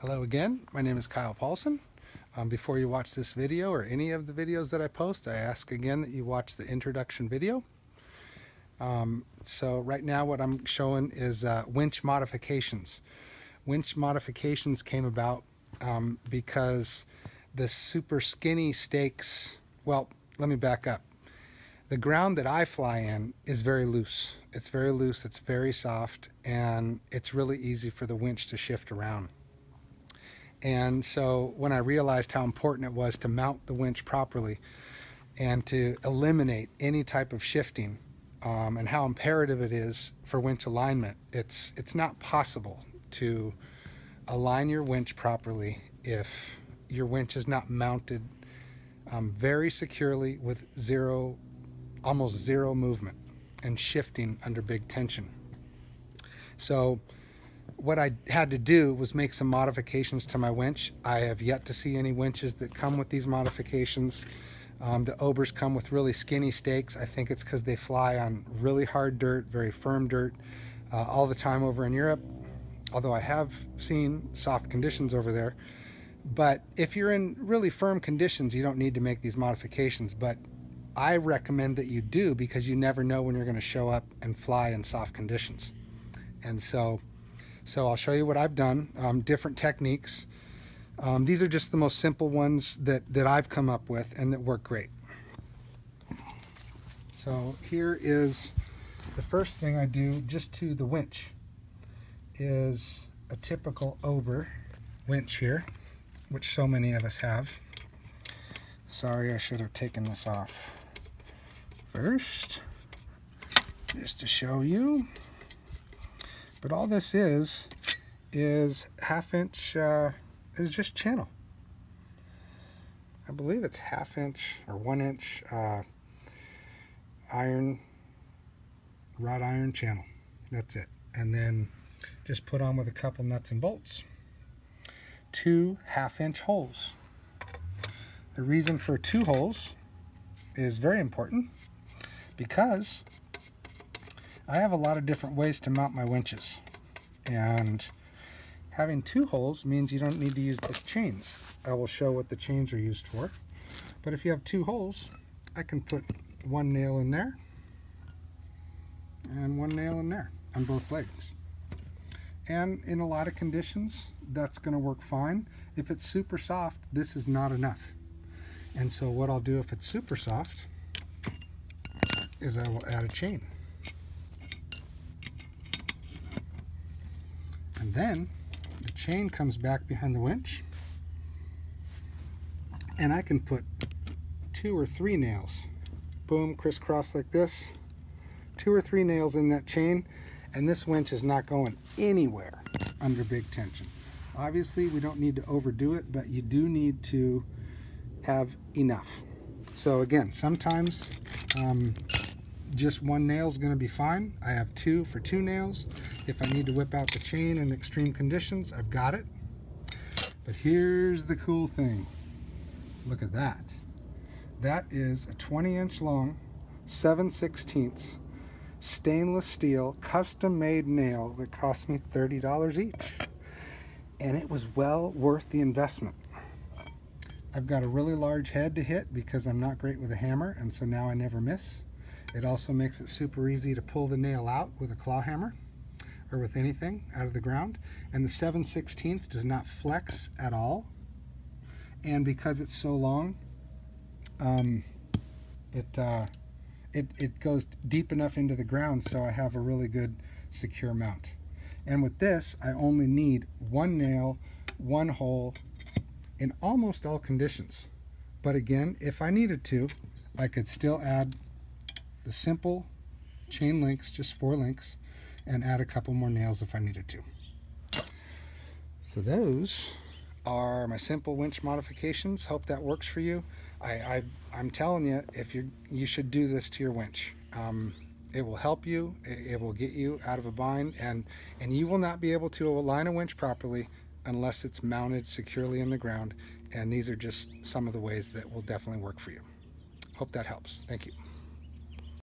Hello again, my name is Kyle Paulson. Um, before you watch this video or any of the videos that I post, I ask again that you watch the introduction video. Um, so right now what I'm showing is uh, winch modifications. Winch modifications came about um, because the super skinny stakes, well, let me back up. The ground that I fly in is very loose. It's very loose, it's very soft, and it's really easy for the winch to shift around. And so when I realized how important it was to mount the winch properly and to eliminate any type of shifting um, and how imperative it is for winch alignment, it's, it's not possible to align your winch properly if your winch is not mounted um, very securely with zero, almost zero movement and shifting under big tension. So what I had to do was make some modifications to my winch. I have yet to see any winches that come with these modifications. Um, the Obers come with really skinny stakes. I think it's because they fly on really hard dirt, very firm dirt, uh, all the time over in Europe. Although I have seen soft conditions over there. But if you're in really firm conditions, you don't need to make these modifications. But I recommend that you do because you never know when you're going to show up and fly in soft conditions. And so so I'll show you what I've done, um, different techniques. Um, these are just the most simple ones that, that I've come up with and that work great. So here is the first thing I do just to the winch is a typical Ober winch here, which so many of us have. Sorry, I should have taken this off first, just to show you. But all this is, is half inch, uh, is just channel. I believe it's half inch or one inch uh, iron, wrought iron channel. That's it. And then just put on with a couple nuts and bolts. Two half inch holes. The reason for two holes is very important because I have a lot of different ways to mount my winches. And having two holes means you don't need to use the chains. I will show what the chains are used for. But if you have two holes, I can put one nail in there and one nail in there on both legs. And in a lot of conditions, that's going to work fine. If it's super soft, this is not enough. And so what I'll do if it's super soft is I will add a chain. And then the chain comes back behind the winch and I can put two or three nails. Boom, crisscross like this. Two or three nails in that chain and this winch is not going anywhere under big tension. Obviously we don't need to overdo it, but you do need to have enough. So again, sometimes um, just one nail is going to be fine. I have two for two nails. If I need to whip out the chain in extreme conditions, I've got it. But here's the cool thing. Look at that. That is a 20 inch long, 7 16 stainless steel custom made nail that cost me $30 each. And it was well worth the investment. I've got a really large head to hit because I'm not great with a hammer and so now I never miss. It also makes it super easy to pull the nail out with a claw hammer or with anything out of the ground. And the 7 16 does not flex at all. And because it's so long, um, it, uh, it, it goes deep enough into the ground so I have a really good secure mount. And with this, I only need one nail, one hole in almost all conditions. But again, if I needed to, I could still add the simple chain links, just four links, and add a couple more nails if I needed to. So those are my simple winch modifications. Hope that works for you. I, I am telling you, if you you should do this to your winch. Um, it will help you. It, it will get you out of a bind, and and you will not be able to align a winch properly unless it's mounted securely in the ground. And these are just some of the ways that will definitely work for you. Hope that helps. Thank you.